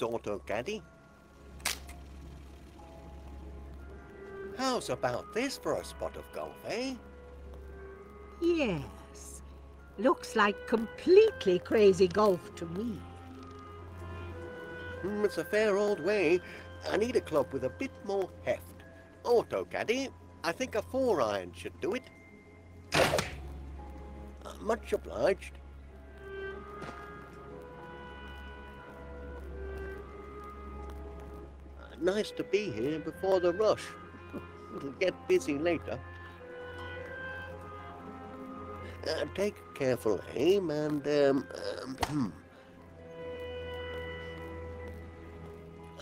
Auto Caddy. How's about this for a spot of golf, eh? Yes. Looks like completely crazy golf to me. Mm, it's a fair old way. I need a club with a bit more heft. Auto Caddy, I think a four iron should do it. Uh, much obliged. Nice to be here before the rush. It'll get busy later. Uh, take careful aim and, um, um, hmm.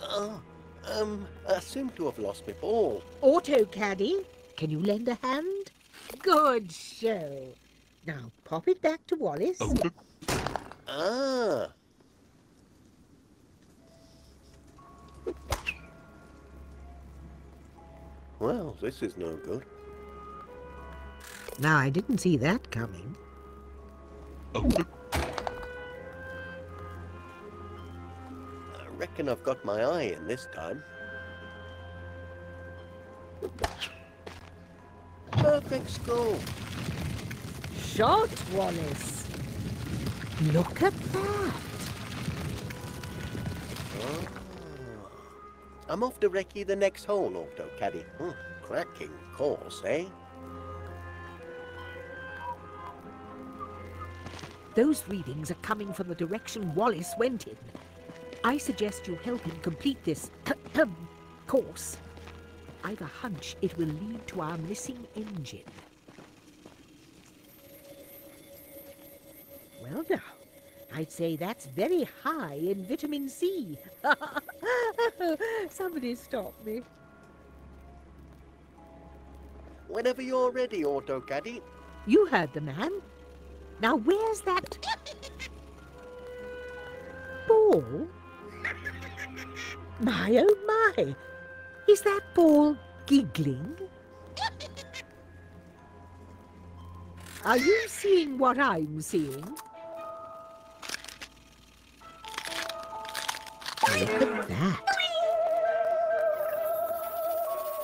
Oh, um, I seem to have lost my ball. Auto Caddy, can you lend a hand? Good show. Now pop it back to Wallace. Ah. Well, this is no good. Now I didn't see that coming. I reckon I've got my eye in this time. Perfect score. Shot, Wallace. Look at that. Ah. I'm off to recce the next hole, Auto Caddy. Hmm, cracking course, eh? Those readings are coming from the direction Wallace went in. I suggest you help him complete this course. I've a hunch it will lead to our missing engine. Well now, I'd say that's very high in vitamin C. Somebody stop me. Whenever you're ready, Auto Caddy. You heard the man. Now where's that ball? My oh my! Is that ball giggling? Are you seeing what I'm seeing?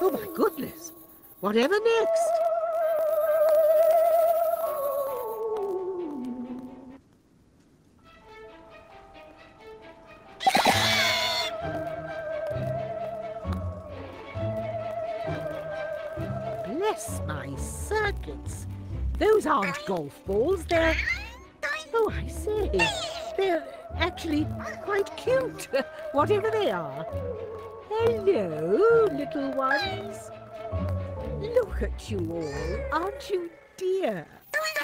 Oh my goodness. Whatever next? Bless my circuits. Those aren't golf balls, they're... Oh, I see. they're actually quite cute, whatever they are. Hello, little ones. Look at you all, aren't you dear?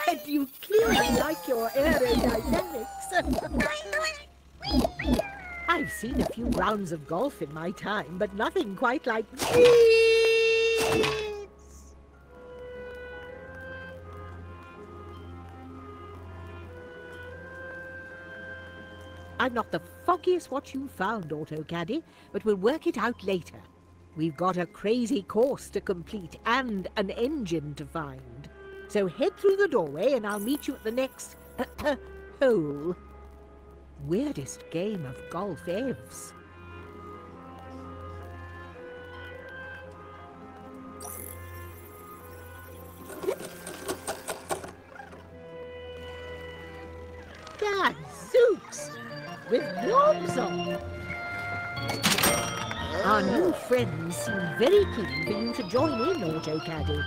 And you clearly like your aerodynamics. I've seen a few rounds of golf in my time, but nothing quite like. I'm not the foggiest what you found, Auto Caddy, but we'll work it out later. We've got a crazy course to complete and an engine to find. So head through the doorway and I'll meet you at the next hole. Weirdest game of golf evs. Gadzooks! With blobs on! Our new friends seem very keen for you to join in, Auto Caddy.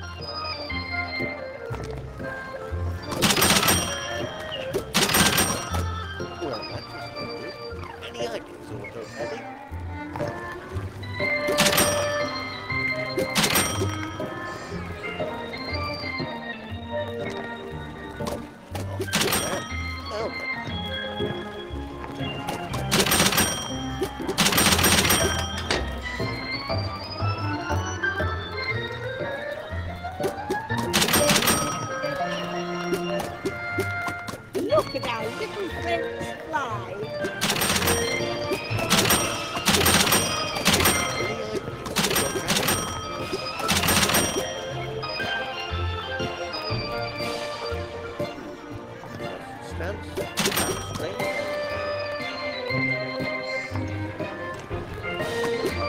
fence.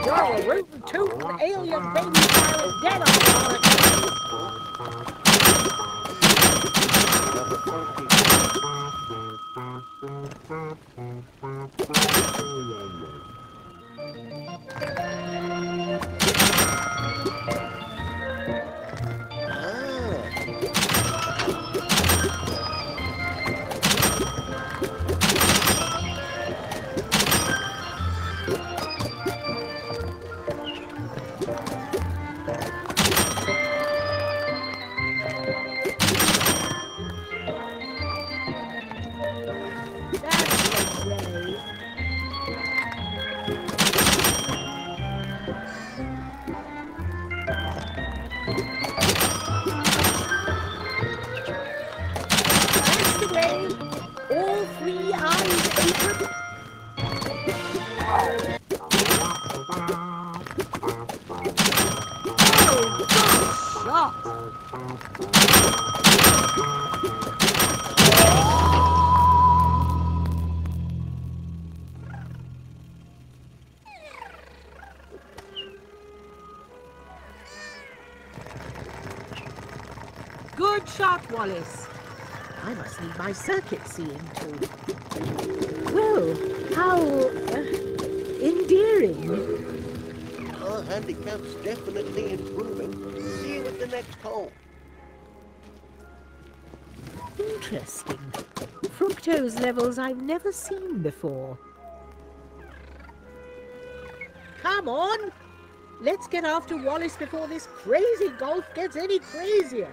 Wow, Route 2, an alien baby is dead on Good shot. Wallace. I must need my circuit seeing too. Well, how uh, endearing. Our handicap's definitely improving. See you at the next hole. Interesting. Fructose levels I've never seen before. Come on! Let's get after Wallace before this crazy golf gets any crazier.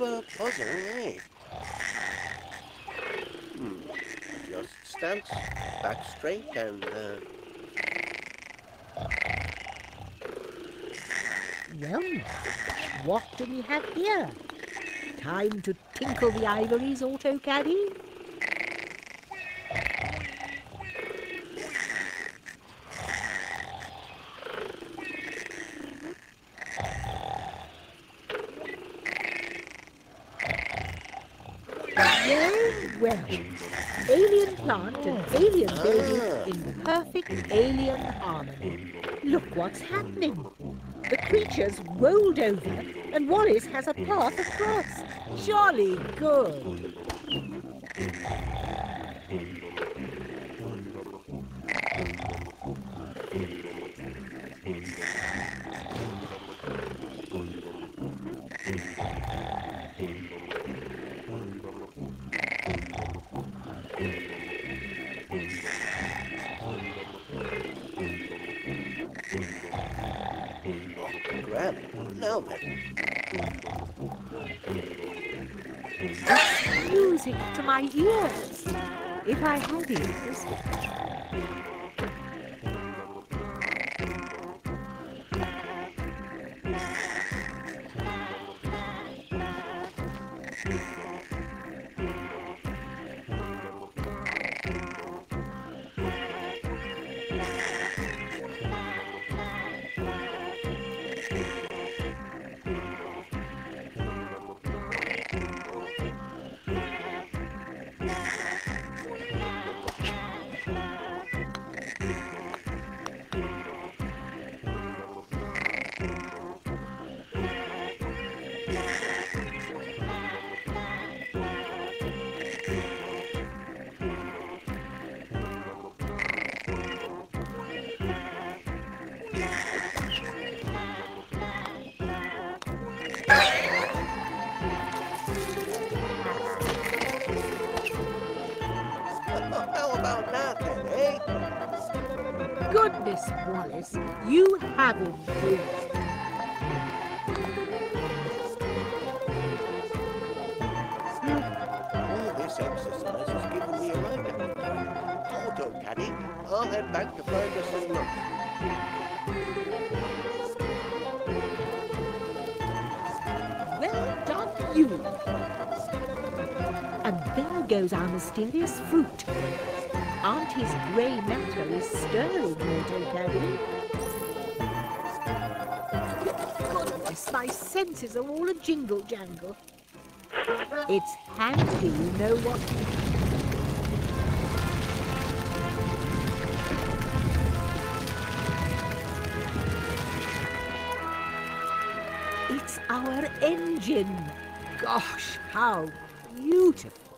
Of a puzzle, eh? Hmm. Just stance, back straight, and uh, Well, what do we have here? Time to tinkle the ivories, Auto Caddy? Alien plant and alien baby in perfect alien harmony. Look what's happening. The creature's rolled over and Wallace has a path across. Jolly good. Grab. Now then, Music to my ears. If I had ears. Goodness, Wallace, you have. All this exercise has given me a right appetite. Auto caddy, I'll head back to some lunch. Well done, you. And there goes our mysterious fruit. Auntie's grey matter is stirring, Auto Caddy. Goodness, my senses are all a jingle jangle. It's handy you know what It's our engine. Gosh, how beautiful.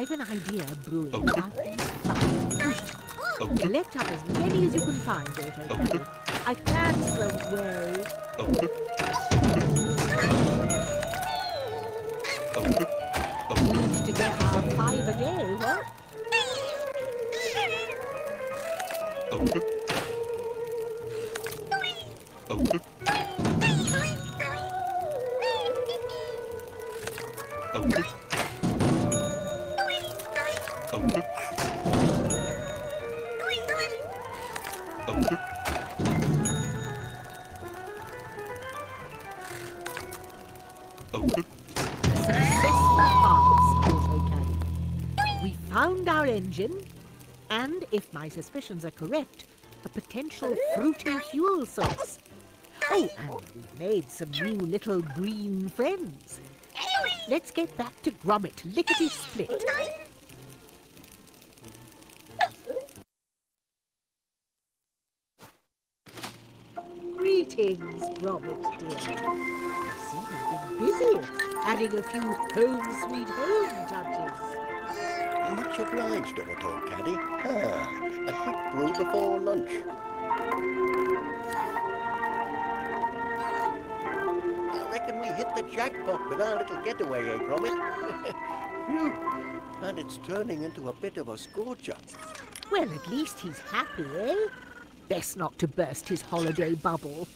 I've an idea brewing Okay. Okay. Collect up as many as you can find, Auto. Okay. I can't won't worry. Okay. Okay. Okay. Need to get our five a day? Okay. Okay. Okay. And if my suspicions are correct, a potential fruity fuel source. Oh, and we've made some new little green friends. Let's get back to Gromit, lickety split. Greetings, Gromit dear. I see you've been busy, adding a few home sweet home touches. Much obliged, Auto Caddy. Ah, a quick brew before lunch. I reckon we hit the jackpot with our little getaway, eh, Gromit? Phew. And it's turning into a bit of a scorcher. Well, at least he's happy, eh? Best not to burst his holiday bubble.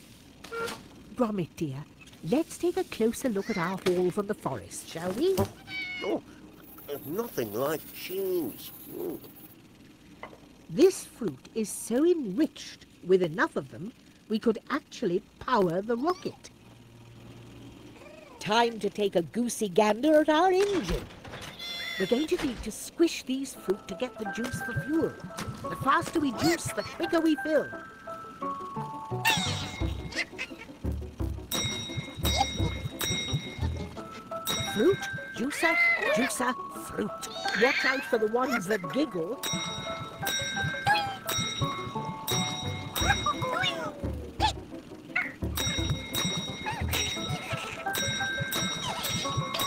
Gromit, dear, let's take a closer look at our haul from the forest, shall we? Oh, there's nothing like cheese. Mm. This fruit is so enriched, with enough of them, we could actually power the rocket. Time to take a goosey gander at our engine. We're going to need to squish these fruit to get the juice for fuel. The faster we juice, the quicker we fill. Fruit, juicer, juicer, fruit. Watch out for the ones that giggle.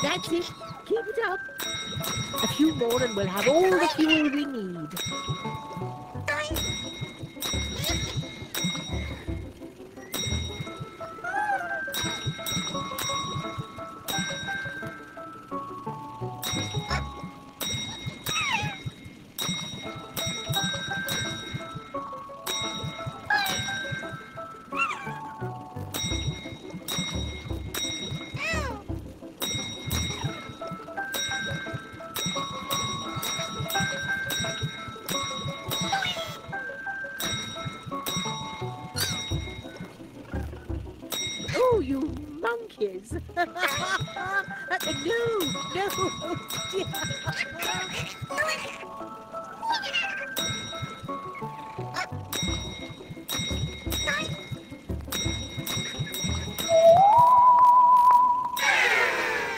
That's it. Keep it up. A few more and we'll have all the fuel we need. no, no!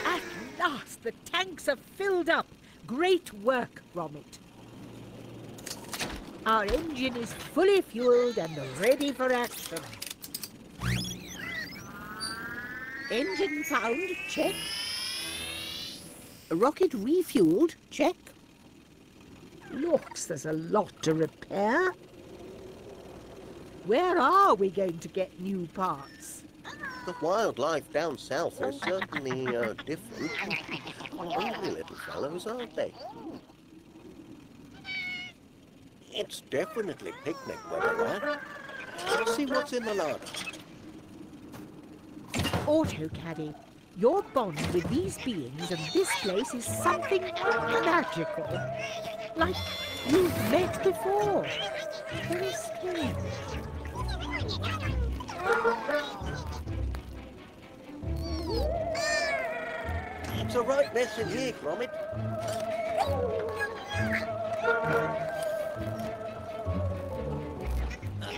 At last, the tanks are filled up. Great work, Gromit. Our engine is fully fueled and ready for action. Engine found, check. Rocket refueled, check. Looks, there's a lot to repair. Where are we going to get new parts? The wildlife down south is certainly uh, different. Hungry little fellows, aren't they? It's definitely picnic weather there. Let's see what's in the larder. AutoCaddy, your bond with these beings and this place is something magical. Like you've met before. Very strange. It's a right mess in here, Gromit.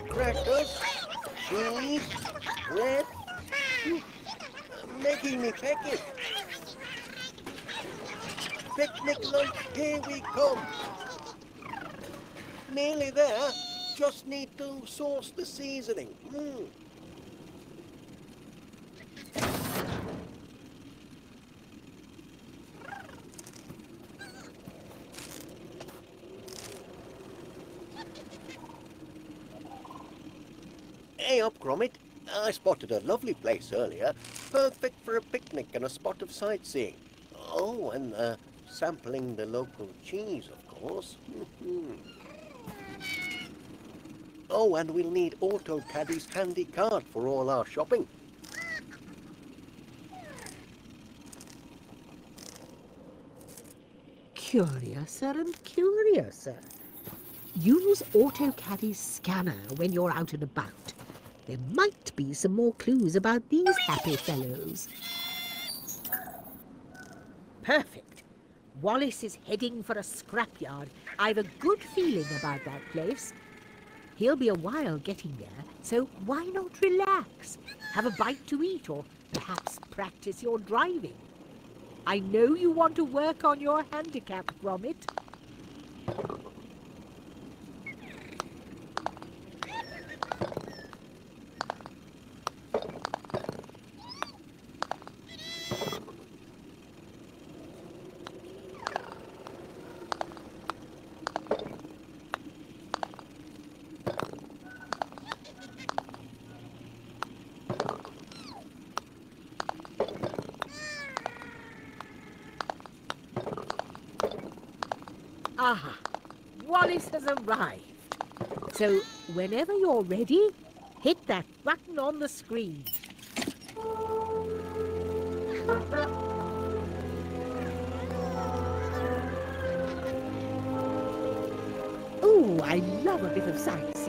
Crackers, cheese, bread, making me peck it. Picnic lunch, here we come. Nearly there, just need to sauce the seasoning. Mm. Hey up, Gromit. I spotted a lovely place earlier. Perfect for a picnic and a spot of sightseeing. Oh, and uh, sampling the local cheese, of course. oh, and we'll need AutoCaddy's handy card for all our shopping. Curiouser and curiouser. Use AutoCaddy's scanner when you're out and about. There might be some more clues about these happy fellows. Perfect. Wallace is heading for a scrapyard. I've a good feeling about that place. He'll be a while getting there, so why not relax? Have a bite to eat or perhaps practice your driving. I know you want to work on your handicap, Gromit. Wallace has arrived. So, whenever you're ready, hit that button on the screen. Oh, I love a bit of sightseeing.